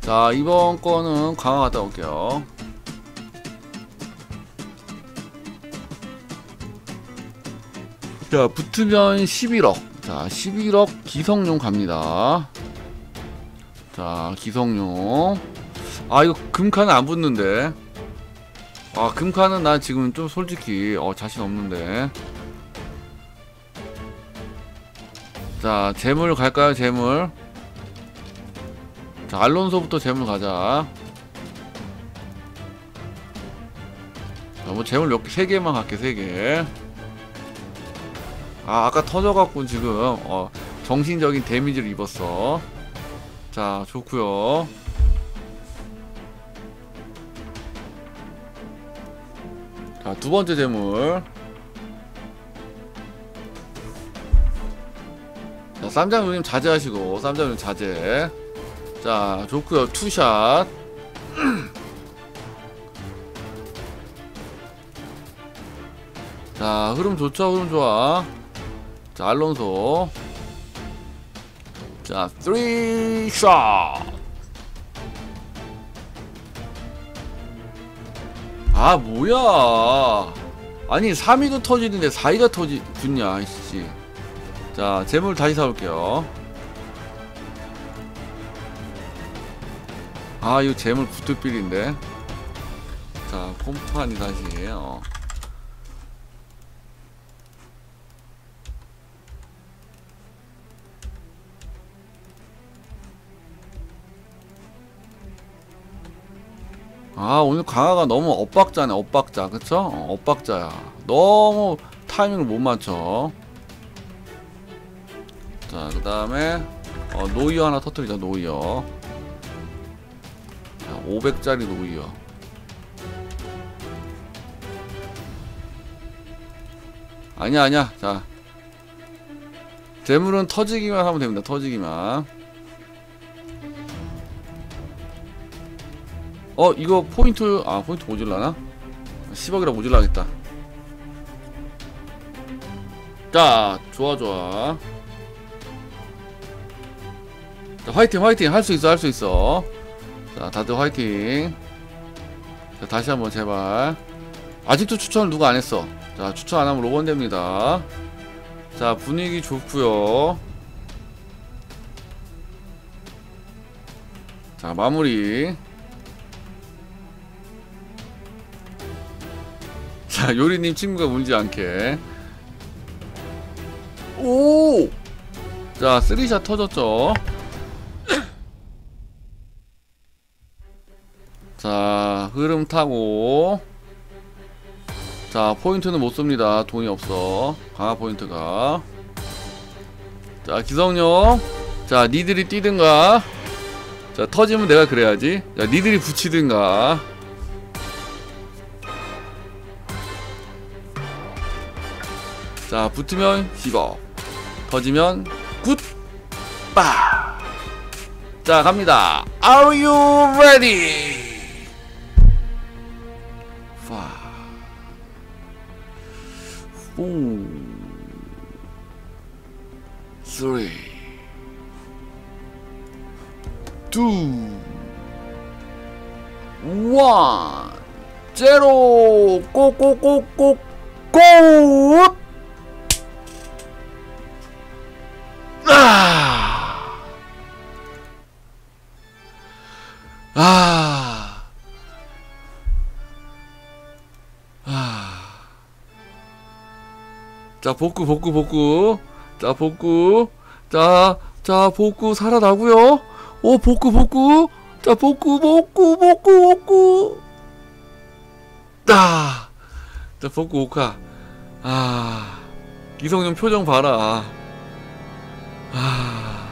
자 이번 거는 강화 갔다 올게요. 자 붙으면 11억. 자 11억 기성용 갑니다. 자 기성용. 아 이거 금카는 안 붙는데. 아 금카는 나 지금 좀 솔직히 어 자신 없는데. 자 재물 갈까요 재물 자 알론소부터 재물 가자. 자뭐 재물 몇 개, 세 개만 갈게 세개. 아 아까 터져갖고 지금 어 정신적인 데미지를 입었어. 자 좋구요. 자 두번째 재물. 자 쌈장 누님 자제하시고 쌈장 누님 자제 자 좋구요. two shot. 자 흐름 좋죠? 흐름 좋아? 자 알론소. 자 3샷 아 뭐야? 아니 3위도 터지는데 4위가 터지 붙냐 이씨. 자 재물 다시 사올게요 아 이거 재물 부트필인데. 자 콤판이 다시 어. 아 오늘 강화가 너무 엇박자네 엇박자. 그쵸? 어, 엇박자야. 너무 타이밍을 못 맞춰. 자 그 다음에 어, 노이어 하나 터뜨리자 노이어. 자 500짜리 노이어. 아니야 아니야. 자. 제물은 터지기만 하면 됩니다. 터지기만. 어 이거 포인트 아 포인트 모질라나? 10억이라 모질라겠다. 자 좋아 좋아. 자 화이팅 화이팅. 할 수 있어 할 수 있어 자 다들 화이팅. 자 다시 한번 제발. 아직도 추천을 누가 안 했어? 자 추천 안 하면 로번 됩니다. 자 분위기 좋구요. 자 마무리. 자 요리님 친구가 울지 않게. 오! 자 three shot 터졌죠 자 흐름 타고. 자 포인트는 못씁니다. 돈이 없어. 강화 포인트가. 자 기성용. 자 니들이 뛰든가. 자 터지면 내가 그래야지. 자 니들이 붙이든가. 자 붙으면 10억 터지면 굿빠 자 갑니다. Are you ready? 5 4 3 2 1 제로 꼭꼭꼭꼭 고! 아! 자, 복구, 복구, 복구. 자, 복구. 자, 자, 복구 살아나고요. 오, 복구, 복구. 자, 복구, 복구, 복구, 복구. 아! 자, 복구 오카. 아. 이성용 표정 봐라. 아...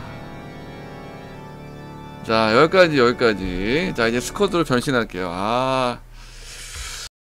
자 여기까지 여기까지 자 이제 스쿼드로 변신할게요 아